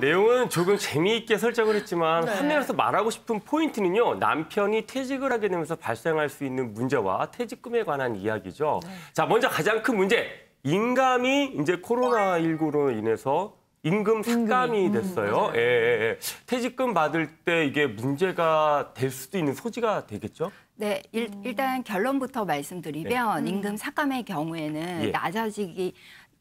내용은 조금 재미있게 설정을 했지만 네. 화면에서 말하고 싶은 포인트는요. 남편이 퇴직을 하게 되면서 발생할 수 있는 문제와 퇴직 금에 관한 이야기죠. 네. 자, 먼저 가장 큰 문제. 인감이 이제 코로나19로 인해서 임금 삭감이 음, 됐어요. 예, 예, 예. 퇴직금 받을 때 이게 문제가 될 수도 있는 소지가 되겠죠? 네, 일, 일단 결론부터 말씀드리면 임금 삭감의 경우에는 예. 낮아지기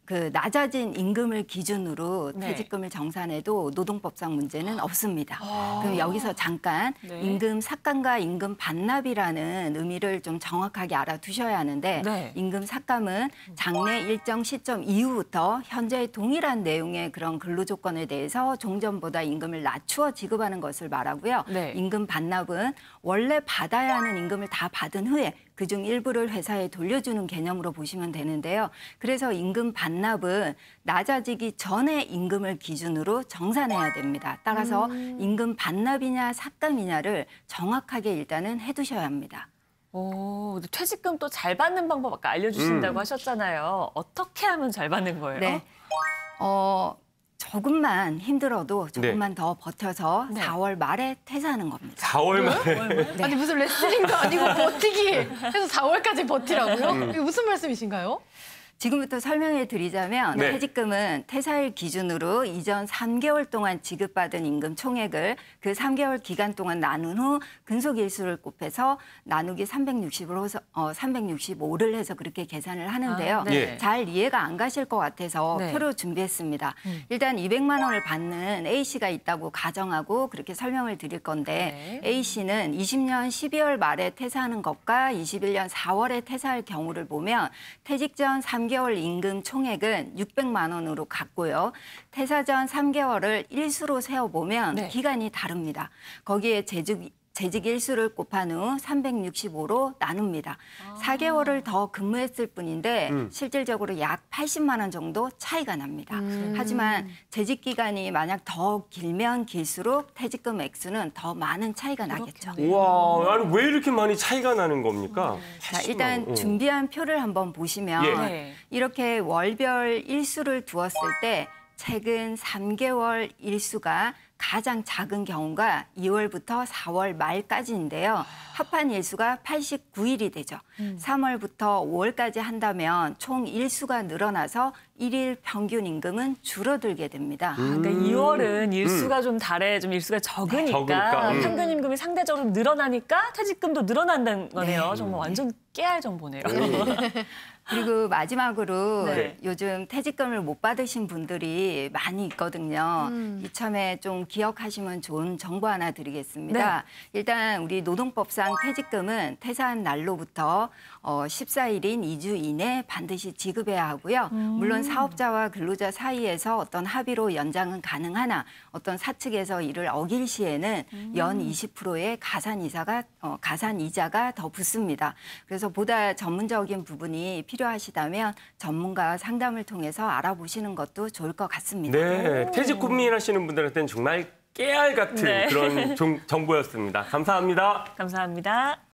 그 낮아진 임금을 기준으로 네. 퇴직금을 정산해도 노동법상 문제는 없습니다. 아. 그럼 여기서 잠깐 네. 임금 삭감과 임금 반납이라는 의미를 좀 정확하게 알아두셔야 하는데 네. 임금 삭감은 장래 일정 시점 이후부터 현재 동일한 내용의 그런 근로 조건에 대해서 종전보다 임금을 낮추어 지급하는 것을 말하고요. 네. 임금 반납은 원래 받아야 하는 임금을 다 받은 후에 그중 일부를 회사에 돌려주는 개념으로 보시면 되는데요. 그래서 임금 반납은 낮아지기 전에 임금을 기준으로 정산해야 됩니다. 따라서 임금 반납이냐 삭감이냐를 정확하게 일단은 해두셔야 합니다. 오, 퇴직금 또 잘 받는 방법 아까 알려주신다고 음. 하셨잖아요. 어떻게 하면 잘 받는 거예요? 네. 어, 조금만 힘들어도 조금만 더 버텨서 네. 4월 말에 퇴사하는 겁니다. 4월 말에. 아니 무슨 레슬링도 아니고 버티기 해서 4월까지 버티라고요? 음. 이게 무슨 말씀이신가요? 지금부터 설명해 드리자면 네. 퇴직금은 퇴사일 기준으로 이전 3개월 동안 지급받은 임금 총액을 그 3개월 기간 동안 나눈 후 근속 일수를 곱해서 나누기 360으로 어, 365를 해서 그렇게 계산을 하는데요. 아, 네. 예. 잘 이해가 안 가실 것 같아서 네. 표로 준비했습니다. 음. 일단 200만 원을 받는 A 씨가 있다고 가정하고 그렇게 설명을 드릴 건데 네. A 씨는 20년 12월 말에 퇴사하는 것과 21년 4월에 퇴사할 경우를 보면 퇴직 전 3 개월 임금 총액은 600만 원으로 같고요. 퇴사 전 3개월을 일수로 세어 보면 네. 기간이 다릅니다. 거기에 재직 재직 일수를 곱한 후 365로 나눕니다. 아. 4개월을 더 근무했을 뿐인데 음. 실질적으로 약 80만 원 정도 차이가 납니다. 음. 하지만 재직 기간이 만약 더 길면 길수록 퇴직금 액수는 더 많은 차이가 나겠죠. 우와, 아니 왜 이렇게 많이 차이가 나는 겁니까? 자, 80만 일단 원. 어. 준비한 표를 한번 보시면 예. 네. 이렇게 월별 일수를 두었을 때 최근 3개월 일수가 가장 작은 경우가 2월부터 4월 말까지인데요. 합한 일수가 89일이 되죠. 3월부터 5월까지 한다면 총 일수가 늘어나서 일일 평균 임금은 줄어들게 됩니다. 그러니까 2월은 일수가 좀 달에 좀 일수가 적으니까, 적으니까, 음. 평균 임금이 상대적으로 늘어나니까 퇴직금도 늘어난다는 거네요. 정말 완전 깨알 정보네요. 그리고 마지막으로 네. 요즘 퇴직금을 못 받으신 분들이 많이 있거든요. 음. 이참에 좀 기억하시면 좋은 정보 하나 드리겠습니다. 일단 우리 노동법상 퇴직금은 퇴사한 날로부터 어, 14일인 2주 이내 반드시 지급해야 하고요. 물론 사업자와 근로자 사이에서 어떤 합의로 연장은 가능하나 어떤 사측에서 이를 어길 시에는 연 20%의 가산 이자가 어, 가산 이자가 더 붙습니다. 그래서 보다 전문적인 부분이 필요 하시다면 전문가 상담을 통해서 알아보시는 것도 좋을 것 같습니다. 네, 퇴직 고민하시는 분들한테는 정말 깨알 같은 네. 그런 종- 정보였습니다. 감사합니다. 감사합니다.